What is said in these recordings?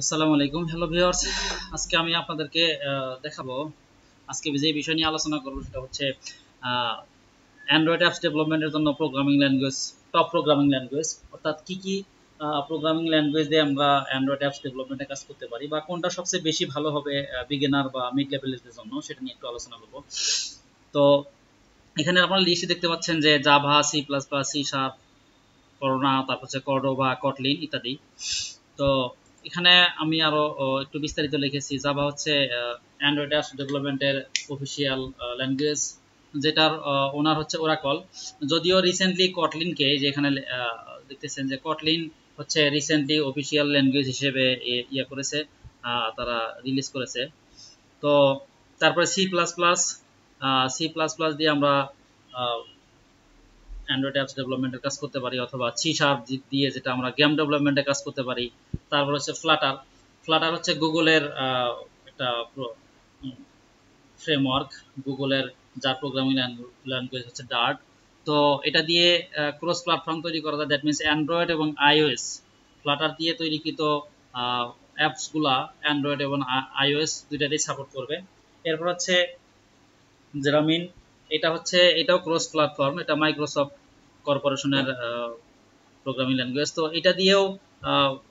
আসসালামু আলাইকুম। Hello viewers আজকে আমি আপনাদেরকে দেখাবো। আজকে যে বিষয় নিয়ে আলোচনা করব সেটা হচ্ছে অ্যান্ড্রয়েড অ্যাপস ডেভেলপমেন্টের জন্য programming language top programming language অর্থাৎ কি কি প্রোগ্রামিং ল্যাঙ্গুয়েজ দিয়ে আমরা অ্যান্ড্রয়েড অ্যাপস ডেভেলপমেন্টে কাজ করতে পারি বা কোনটা সবচেয়ে বেশি ভালো হবে বিগিনার বা মিড লেভেলের জন্য সেটা নিয়ে একটু আলোচনা করব। তো এখানে আপনারা লিস্টে দেখতে পাচ্ছেন যে Java C plus plus C sharp corona তারপর হচ্ছে কর্ডোবা কটলিন ইত্যাদি। তো এখানে আমি আরও একটু বিস্তারিত লিখেছি। জাভা হচ্ছে অ্যান্ড্রয়েড অ্যাপস ডেভেলপমেন্টের অফিসিয়াল ল্যাঙ্গুয়েজ যেটার ওনার হচ্ছে ওরাকল যদিও রিসেন্টলি কটলিনকে যে এখানে দেখতেছেন যে কটলিন হচ্ছে রিসেন্টলি অফিসিয়াল ল্যাঙ্গুয়েজ হিসেবে ইয়ে করেছে তারা রিলিজ করেছে। তো, তারপরে C plus plus C plus plus দিয়ে আমরা অ্যান্ড্রয়েড অ্যাপস ডেভেলপমেন্টের কাজ করতে পারি অথবা সি শার্প দিয়ে যেটা আমরা গেম ডেভেলপমেন্টে কাজ করতে পারি। তারপর হচ্ছে ফ্লাটার ফ্লাটার হচ্ছে গুগলের একটা ফ্রেমওয়ার্ক গুগলের যার প্রোগ্রামিং ল্যাঙ্গুয়েজ হচ্ছে ডার্ট তো এটা দিয়ে ক্রস প্ল্যাটফর্ম তৈরি করা যায়। দ্যাট মিনস অ্যান্ড্রয়েড এবং আইওএস ফ্লাটার দিয়ে তৈরিকৃত অ্যাপসগুলা অ্যান্ড্রয়েড এবং আইওএস দুইটাতেই সাপোর্ট করবে। এরপর হচ্ছে জেরামিন এটা হচ্ছে, এটাও ক্রস প্ল্যাটফর্ম এটা মাইক্রোসফট কর্পোরেশনের প্রোগ্রামিং ল্যাঙ্গুয়েজ তো এটা দিয়েও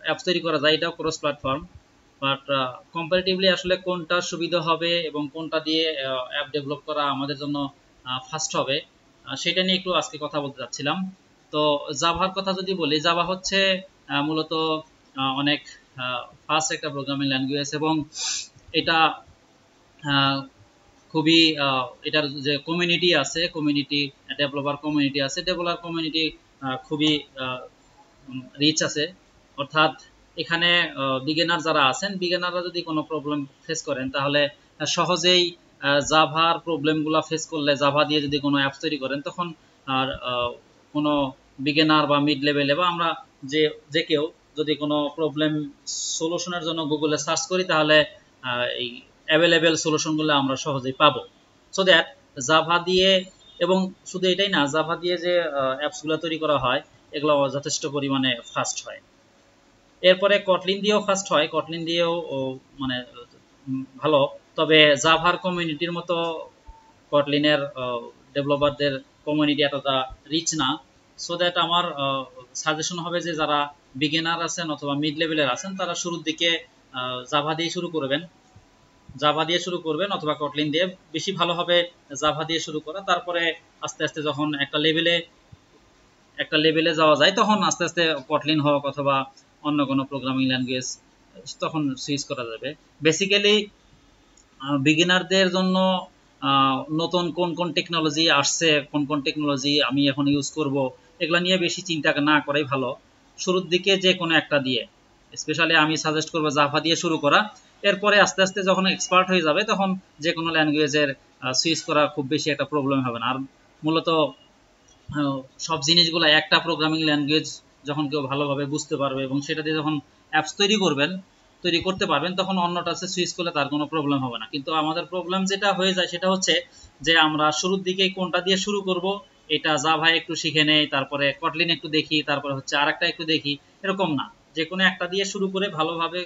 অ্যাপস তৈরি করা যায়, এটাও ক্রস প্ল্যাটফর্ম বাট কম্পারেটিভলি আসলে কোনটা সুবিধা হবে এবং কোনটা দিয়ে অ্যাপ ডেভেলপ করা আমাদের জন্য ফাস্ট হবে সেটা নিয়ে একটু আজকে কথা বলতে চাচ্ছিলাম তো জাভার কথা যদি বলি জাভা হচ্ছে মূলত অনেক ফাস্ট একটা প্রোগ্রামিং ল্যাঙ্গুয়েজ এবং এটা খুবই এটার যে কমিউনিটি আছে কমিউনিটি ডেভেলপার কমিউনিটি আছে ডেভেলপার কমিউনিটি খুবই রিচ আছে। অর্থাৎ এখানে বিগেনার যারা আছেন বিগেনাররা যদি কোনো প্রবলেম ফেস করেন, তাহলে সহজেই জাভার প্রবলেমগুলো ফেস করলে জাভা দিয়ে যদি কোনো অ্যাপস তৈরি করেন, তখন আর কোনো বিগেনার বা মিড লেভেলে বা আমরা যে যে কেউ যদি কোনো প্রবলেম সলিউশনের জন্য গুগলে সার্চ করি, তাহলে এই অ্যাভেলেবেল সলিউশনগুলো আমরা সহজেই পাবো। সো দ্যাট জাভা দিয়ে এবং শুধু এটাই না জাভা দিয়ে যে অ্যাপসগুলো তৈরি করা হয়, এগুলো যথেষ্ট পরিমাণে ফাস্ট হয়। এরপরে কটলিন দিয়েও ফাস্ট হয় কটলিন দিয়েও মানে ভালো। তবে জাভার কমিউনিটির মতো কটলিনের ডেভেলপারদের কমিউনিটি এতটা রিচ না। সো দ্যাট আমার সাজেশন হবে যে, যারা বিগিনার আছেন অথবা মিড লেভেলের আছেন, তারা শুরুর দিকে জাভা দিয়ে শুরু করবেন। জাভা দিয়ে শুরু করবেন অথবা কটলিন দিয়ে। বেশি ভালো হবে জাভা দিয়ে শুরু করা। তারপরে আস্তে আস্তে যখন একটা লেভেলে একটা লেভেলে যাওয়া যায়, তখন আস্তে আস্তে কটলিন হোক অথবা অন্য কোনো প্রোগ্রামিং ল্যাঙ্গুয়েজ তখন সুইচ করা যাবে। বেসিক্যালি বিগিনারদের জন্য নতুন কোন কোন টেকনোলজি আসছে, কোন কোন টেকনোলজি আমি এখন ইউজ করব, এগুলা নিয়ে বেশি চিন্তা না করাই ভালো। শুরুর দিকে যে কোনো একটা দিয়ে। স্পেশালি আমি সাজেস্ট করব জাভা দিয়ে শুরু করা। এরপরে আস্তে আস্তে যখন এক্সপার্ট হয়ে যাবে, তখন যে কোনো ল্যাঙ্গুয়েজের সুইচ করা খুব বেশি একটা প্রবলেম হবে না। আর মূলত সব জিনিসগুলো একটা প্রোগ্রামিং ল্যাঙ্গুয়েজ যখন কেউ ভালোভাবে বুঝতে পারবে এবং সেটা দিয়ে যখন অ্যাপস তৈরি করবেন, তৈরি করতে পারবেন, তখন অন্যটাতে সুইচ করলে তার কোনো প্রবলেম হবে না। কিন্তু আমাদের প্রবলেম যেটা হয়ে যায় সেটা হচ্ছে যে আমরা শুরুর দিকে কোনটা দিয়ে শুরু করব, এটা জাভায় একটু শিখে নেই, তারপরে কটলিন একটু দেখি, তারপরে হচ্ছে আরেকটা একটু দেখি, এরকম না। যে কোনো একটা দিয়ে শুরু করে ভালোভাবে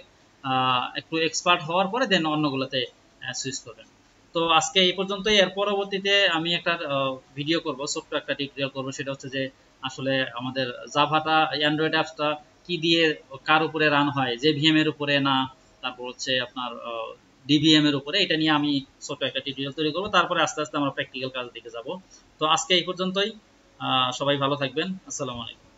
একটু এক্সপার্ট হওয়ার পরে দেন অন্যগুলোতে সুইচ করবেন। তো আজকে এই পর্যন্তই। এর পরবর্তীতে আমি একটা ভিডিও করব, ছোট্ট একটা টিউটোরিয়াল করব। সেটা হচ্ছে যে, আসলে আমাদের জাভাটা অ্যান্ড্রয়েড অ্যাপসটা কি দিয়ে কার উপরে রান হয়, যে ভিএম এর উপরে না, তারপর হচ্ছে আপনার ডিভিএম এর উপরে, এটা নিয়ে আমি ছোট্ট একটা টিউটোরিয়াল তৈরি করব। তারপরে আস্তে আস্তে আমরা প্র্যাকটিক্যাল কাজের দিকে যাব। তো আজকে এই পর্যন্তই। সবাই ভালো থাকবেন। আসসালামু আলাইকুম।